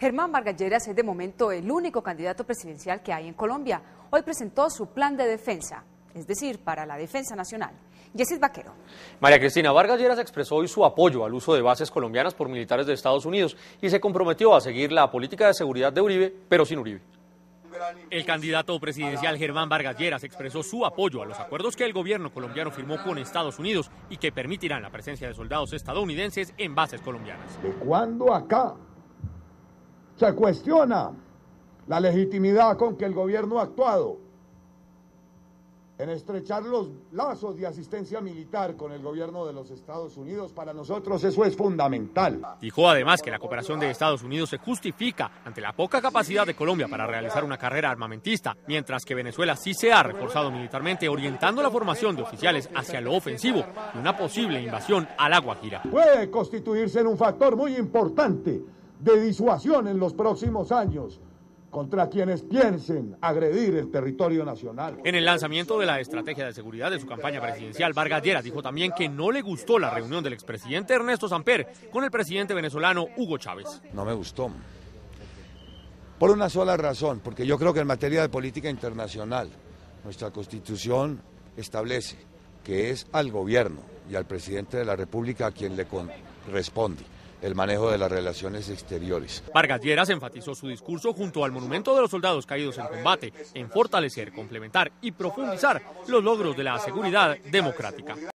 Germán Vargas es de momento el único candidato presidencial que hay en Colombia. Hoy presentó su plan de defensa, es decir, para la defensa nacional. Yesid Vaquero. María Cristina Vargas Lleras expresó hoy su apoyo al uso de bases colombianas por militares de Estados Unidos y se comprometió a seguir la política de seguridad de Uribe, pero sin Uribe. El candidato presidencial Germán Vargas Lleras expresó su apoyo a los acuerdos que el gobierno colombiano firmó con Estados Unidos y que permitirán la presencia de soldados estadounidenses en bases colombianas. ¿De cuándo acá se cuestiona la legitimidad con que el gobierno ha actuado en estrechar los lazos de asistencia militar con el gobierno de los Estados Unidos. Para nosotros eso es fundamental. Dijo además que la cooperación de Estados Unidos se justifica ante la poca capacidad de Colombia para realizar una carrera armamentista, mientras que Venezuela sí se ha reforzado militarmente, orientando la formación de oficiales hacia lo ofensivo y una posible invasión al La Guajira. Puede constituirse en un factor muy importante de disuasión en los próximos años contra quienes piensen agredir el territorio nacional. En el lanzamiento de la estrategia de seguridad de su campaña presidencial, Vargas Lleras dijo también que no le gustó la reunión del expresidente Ernesto Samper con el presidente venezolano Hugo Chávez. No me gustó. Por una sola razón, porque yo creo que en materia de política internacional, nuestra constitución establece que es al gobierno y al presidente de la República a quien le corresponde el manejo de las relaciones exteriores. Vargas Lleras enfatizó su discurso junto al monumento de los soldados caídos en combate en fortalecer, complementar y profundizar los logros de la seguridad democrática.